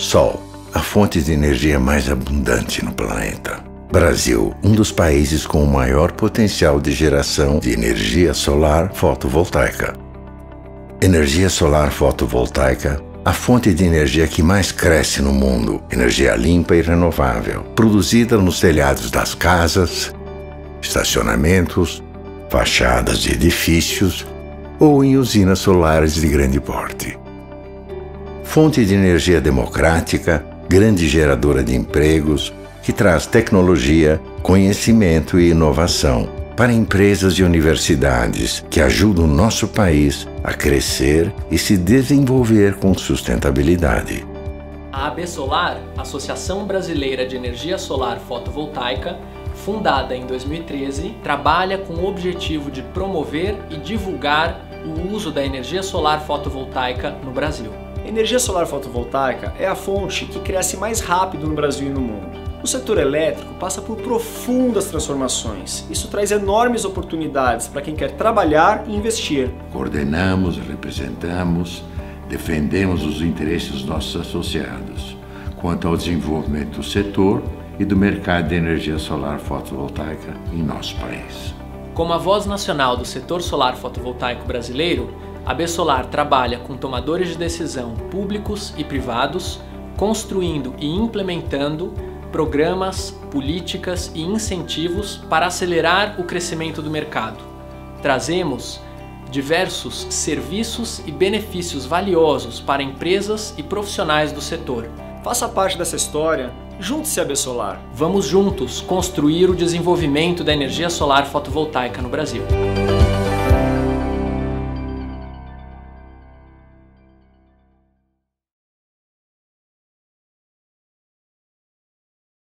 Sol, a fonte de energia mais abundante no planeta. Brasil, um dos países com o maior potencial de geração de energia solar fotovoltaica. Energia solar fotovoltaica, a fonte de energia que mais cresce no mundo, energia limpa e renovável, produzida nos telhados das casas, estacionamentos, fachadas de edifícios ou em usinas solares de grande porte. Fonte de energia democrática, grande geradora de empregos, que traz tecnologia, conhecimento e inovação para empresas e universidades que ajudam o nosso país a crescer e se desenvolver com sustentabilidade. A AB Solar, Associação Brasileira de Energia Solar Fotovoltaica, fundada em 2013, trabalha com o objetivo de promover e divulgar o uso da energia solar fotovoltaica no Brasil. Energia solar fotovoltaica é a fonte que cresce mais rápido no Brasil e no mundo. O setor elétrico passa por profundas transformações. Isso traz enormes oportunidades para quem quer trabalhar e investir. Coordenamos, representamos, defendemos os interesses dos nossos associados quanto ao desenvolvimento do setor e do mercado de energia solar fotovoltaica em nosso país. Como a voz nacional do setor solar fotovoltaico brasileiro, a B-Solar trabalha com tomadores de decisão públicos e privados, construindo e implementando programas, políticas e incentivos para acelerar o crescimento do mercado. Trazemos diversos serviços e benefícios valiosos para empresas e profissionais do setor. Faça parte dessa história, junte-se à Bessolar. Vamos juntos construir o desenvolvimento da energia solar fotovoltaica no Brasil.